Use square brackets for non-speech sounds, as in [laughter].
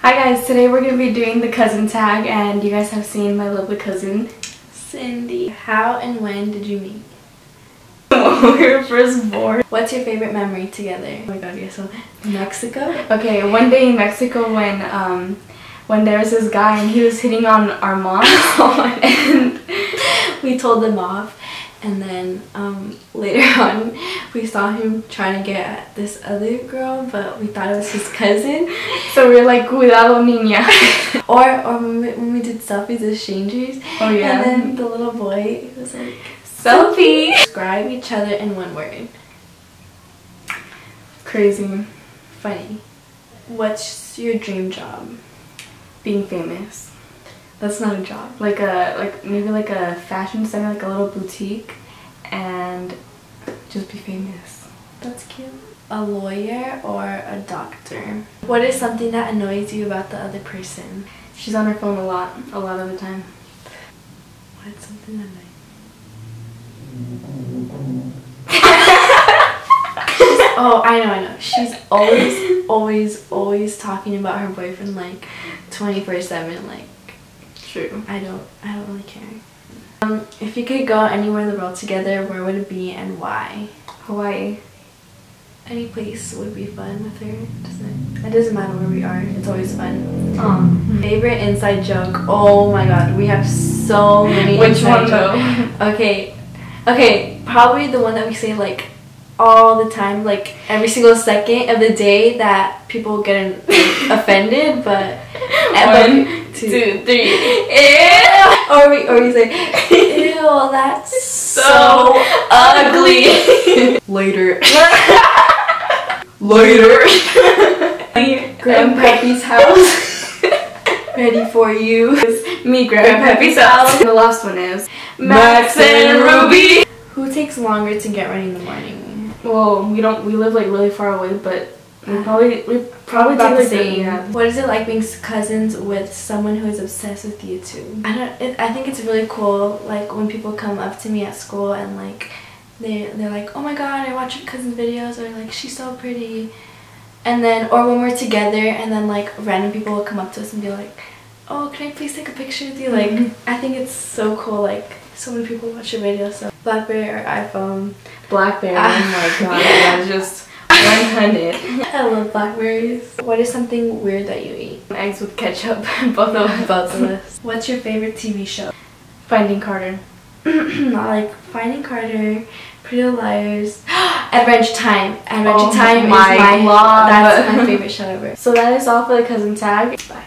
Hi guys, today we're going to be doing the cousin tag and you guys have seen my lovely cousin. Cindy, how and when did you meet? [laughs] we were first born. What's your favorite memory together? Oh my god, yes. So, Mexico? okay, one day in Mexico when um when there was this guy and he was hitting on our mom [laughs] [laughs] and we told them off and then um, later on we saw him trying to get at this other girl but we thought it was his cousin. So we were like cuidado niña. [laughs] Or or when we, when we did selfies as strangers. Oh yeah. And then the little boy was like selfie. [laughs] Describe each other in one word. Crazy. Funny. What's your dream job? Being famous. That's not a job. Like a like maybe like a fashion center, like a little boutique, and just be famous. That's cute. A lawyer or a doctor? What is something that annoys you about the other person? She's on her phone a lot, a lot of the time. What's something that annoys [laughs] Oh, I know, I know. She's always, always, always talking about her boyfriend like 24-7, like True. I don't I don't really care. Um, if you could go anywhere in the world together, where would it be and why? Hawaii. Any place would be fun with her, doesn't it? It doesn't matter where we are, it's always fun. Oh. Favorite inside joke? Oh my god, we have so many Which one though? Okay. Okay, probably the one that we say like all the time, like every single second of the day that people get [laughs] offended, but one, two, two three. Or we or we say, ew, that's [laughs] so, so ugly. [laughs] Later. [laughs] Later. Grandpappy's house. Ready for you. It's me, Grandpappy's house. And the last one is Max and Ruby. Who takes longer to get ready in the morning? Well, we don't. We live like really far away, but we probably we probably about the same. Yeah. What is it like being cousins with someone who is obsessed with you too? I don't. It, I think it's really cool. Like when people come up to me at school and like they they're like, oh my god, I watch your cousin's videos, or like she's so pretty, and then or when we're together and then like random people will come up to us and be like, oh, can I please take a picture with you? Like mm -hmm. I think it's so cool. Like so many people watch your videos. So BlackBerry or iPhone. Blackberry. oh my [laughs] god, yeah, just 100. [laughs] I love blackberries. What is something weird that you eat? Eggs with ketchup. [laughs] Both of. Both of us. What's your favorite TV show? Finding Carter. [clears throat] Not like Finding Carter, Pretty Little Liars, [gasps] Adventure Time. Adventure oh Time my is my, God. that's my favorite show ever. So that is all for the cousin tag. Bye.